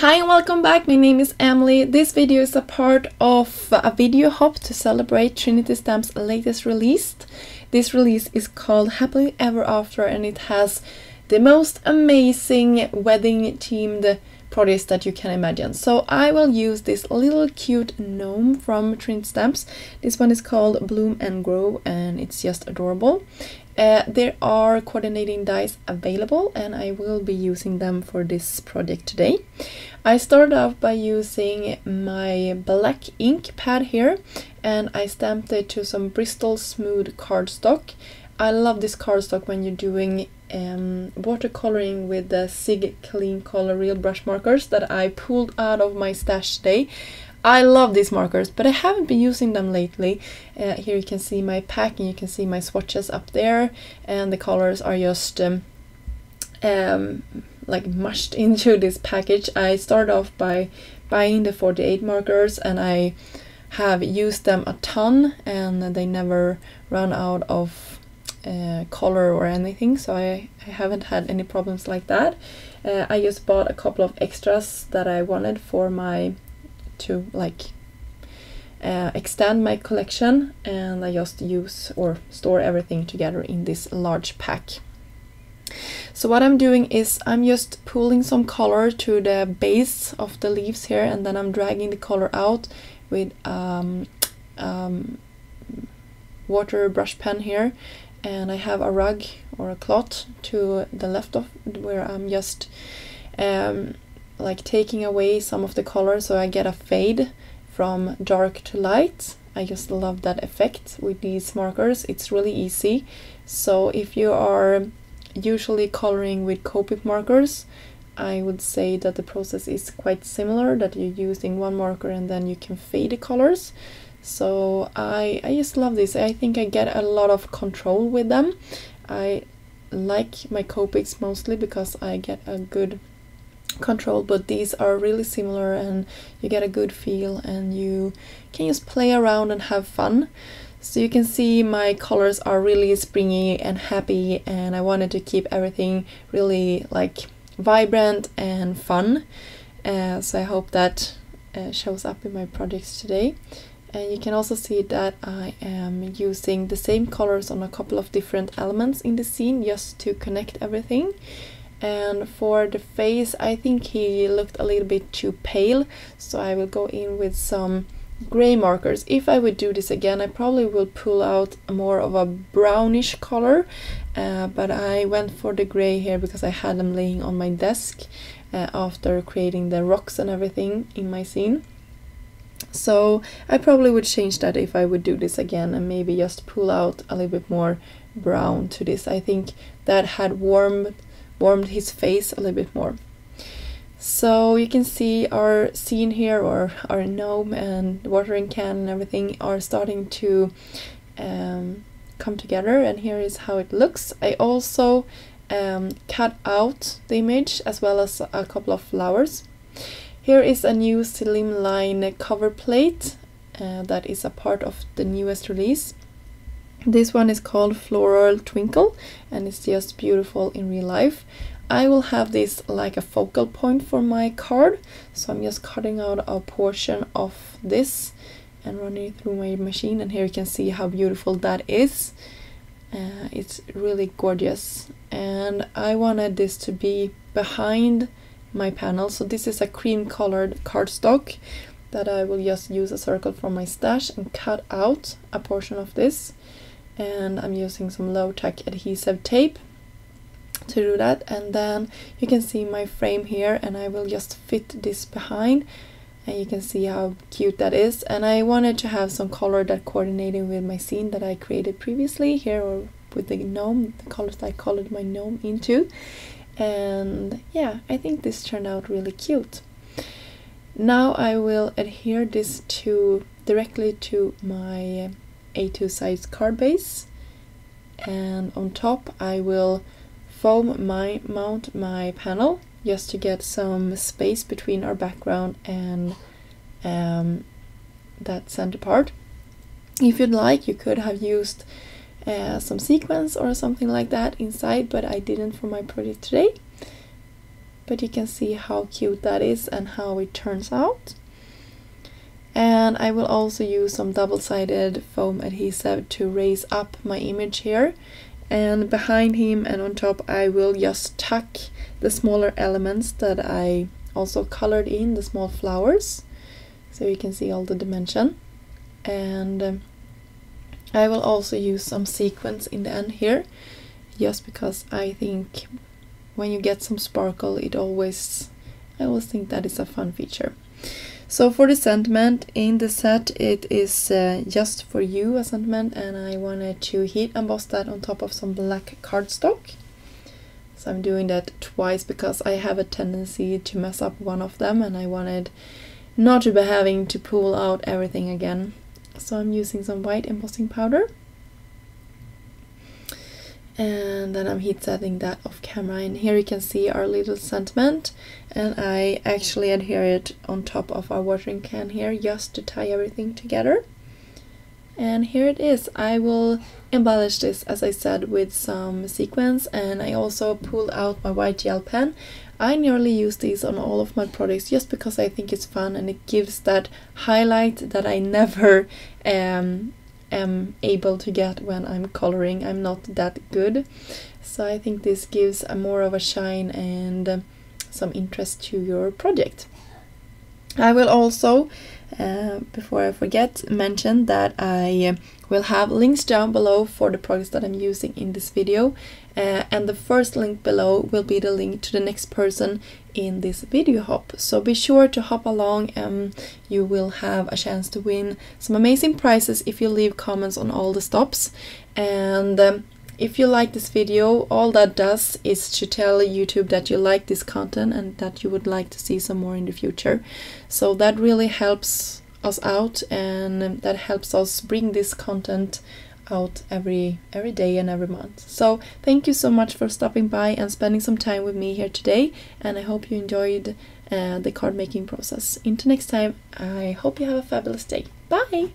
Hi and welcome back, my name is Emelie. This video is a part of a video hop to celebrate Trinity Stamps latest release. This release is called Happily Ever After and it has the most amazing wedding themed products that you can imagine. So I will use this little cute gnome from Trinity Stamps. This one is called Bloom and Grow and it's just adorable. Uh, there are coordinating dies available and I will be using them for this project today. I started off by using my black ink pad here and I stamped it to some Bristol Smooth cardstock. I love this cardstock when you're doing um, watercoloring with the ZIG Clean Color Real Brush markers that I pulled out of my stash today. I love these markers, but I haven't been using them lately. Uh, here you can see my pack and you can see my swatches up there and the colors are just um, um, like mushed into this package. I started off by buying the 48 markers and I have used them a ton and they never run out of uh, color or anything so I, I haven't had any problems like that. Uh, I just bought a couple of extras that I wanted for my to like uh, extend my collection and I just use or store everything together in this large pack. So what I'm doing is I'm just pulling some color to the base of the leaves here and then I'm dragging the color out with um, um, water brush pen here and I have a rug or a cloth to the left of where I'm just um, like taking away some of the color so I get a fade from dark to light. I just love that effect with these markers. It's really easy. So if you are usually coloring with Copic markers, I would say that the process is quite similar, that you're using one marker and then you can fade the colors. So I, I just love this. I think I get a lot of control with them. I like my Copics mostly because I get a good control but these are really similar and you get a good feel and you can just play around and have fun so you can see my colors are really springy and happy and I wanted to keep everything really like vibrant and fun uh, so I hope that uh, shows up in my projects today and you can also see that I am using the same colors on a couple of different elements in the scene just to connect everything. And for the face I think he looked a little bit too pale so I will go in with some gray markers. If I would do this again I probably will pull out more of a brownish color uh, but I went for the gray here because I had them laying on my desk uh, after creating the rocks and everything in my scene so I probably would change that if I would do this again and maybe just pull out a little bit more brown to this I think that had warmed warmed his face a little bit more. So you can see our scene here or our gnome and watering can and everything are starting to um, come together and here is how it looks. I also um, cut out the image as well as a couple of flowers. Here is a new slimline cover plate uh, that is a part of the newest release. This one is called Floral Twinkle and it's just beautiful in real life. I will have this like a focal point for my card so I'm just cutting out a portion of this and running it through my machine and here you can see how beautiful that is. Uh, it's really gorgeous and I wanted this to be behind my panel. So this is a cream colored cardstock that I will just use a circle from my stash and cut out a portion of this. And I'm using some low-tack adhesive tape to do that. And then you can see my frame here and I will just fit this behind and you can see how cute that is. And I wanted to have some color that coordinated with my scene that I created previously here or with the gnome the colors that I colored my gnome into and yeah I think this turned out really cute now I will adhere this to directly to my a2 size card base and on top I will foam my mount my panel just to get some space between our background and um, that center part. If you'd like you could have used uh, some sequins or something like that inside but I didn't for my project today. but you can see how cute that is and how it turns out. And I will also use some double-sided foam adhesive to raise up my image here. And behind him and on top I will just tuck the smaller elements that I also colored in the small flowers. So you can see all the dimension. And um, I will also use some sequins in the end here just because I think when you get some sparkle it always I always think that is a fun feature so for the sentiment in the set it is uh, just for you a sentiment and I wanted to heat emboss that on top of some black cardstock. So I'm doing that twice because I have a tendency to mess up one of them and I wanted not to be having to pull out everything again. So I'm using some white embossing powder. And then I'm heat setting that off camera. And here you can see our little sentiment. And I actually adhere it on top of our watering can here just to tie everything together. And here it is. I will embellish this as I said with some sequins. And I also pulled out my white gel pen I nearly use these on all of my products just because I think it's fun and it gives that highlight that I never um, am able to get when I'm coloring. I'm not that good. So I think this gives a more of a shine and uh, some interest to your project. I will also, uh, before I forget, mention that I will have links down below for the products that I'm using in this video uh, and the first link below will be the link to the next person in this video hop. So be sure to hop along and you will have a chance to win some amazing prizes if you leave comments on all the stops. And um, if you like this video, all that does is to tell YouTube that you like this content and that you would like to see some more in the future. So that really helps us out and that helps us bring this content out every every day and every month. So thank you so much for stopping by and spending some time with me here today and I hope you enjoyed uh, the card making process. Until next time, I hope you have a fabulous day. Bye!